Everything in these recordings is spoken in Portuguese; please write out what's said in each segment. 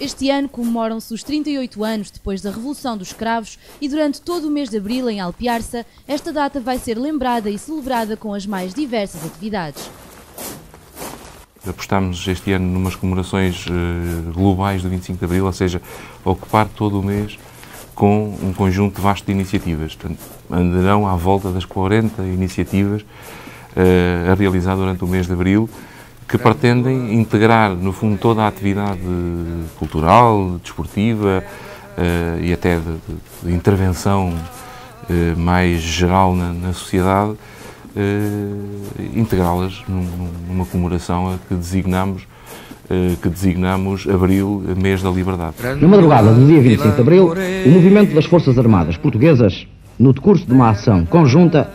Este ano comemoram-se os 38 anos depois da Revolução dos Cravos e durante todo o mês de abril, em Alpiarça, esta data vai ser lembrada e celebrada com as mais diversas atividades. Apostamos este ano numas comemorações uh, globais do 25 de Abril, ou seja, ocupar todo o mês com um conjunto vasto de iniciativas. Portanto, andarão à volta das 40 iniciativas uh, a realizar durante o mês de Abril, que pretendem integrar, no fundo, toda a atividade cultural, desportiva uh, e até de, de, intervenção mais geral na, na sociedade, uh, integrá-las numa comemoração a que designamos uh, que designamos Abril, mês da liberdade. Na madrugada do dia 25 de Abril, o movimento das Forças Armadas Portuguesas, no decurso de uma ação conjunta,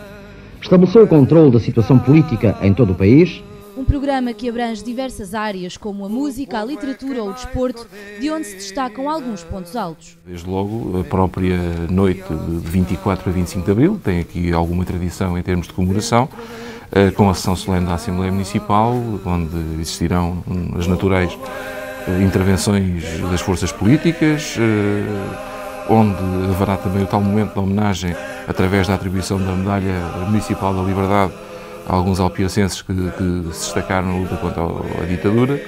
estabeleceu o controle da situação política em todo o país um programa que abrange diversas áreas, como a música, a literatura ou o desporto, de onde se destacam alguns pontos altos. Desde logo, a própria noite de 24 a 25 de abril tem aqui alguma tradição em termos de comemoração, eh, com a sessão solene da Assembleia Municipal, onde existirão hum, as naturais eh, intervenções das forças políticas, eh, onde haverá também o tal momento de homenagem através da atribuição da Medalha Municipal da Liberdade alguns alpiacenses que, que, se destacaram na luta contra a, a ditadura.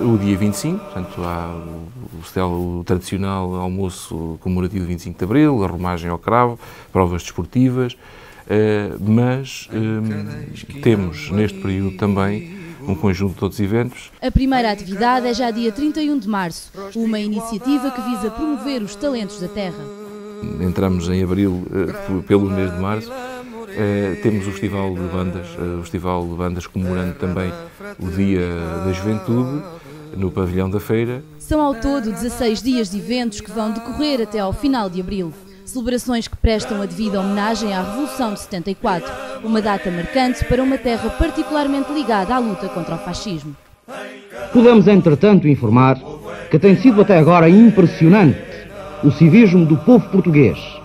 Uh, o dia 25, portanto, há o, o tradicional almoço comemorativo 25 de Abril, a romagem ao cravo, provas desportivas, uh, mas um, temos neste período também um conjunto de outros eventos. A primeira atividade é já dia 31 de março, uma iniciativa que visa promover os talentos da terra. Entramos em abril uh, pelo mês de março Uh, temos o Festival de Bandas, uh, o Festival de Bandas comemorando também o Dia da Juventude no pavilhão da feira. São ao todo 16 dias de eventos que vão decorrer até ao final de abril. Celebrações que prestam a devida homenagem à Revolução de 74, uma data marcante para uma terra particularmente ligada à luta contra o fascismo. Podemos, entretanto, informar que tem sido até agora impressionante o civismo do povo português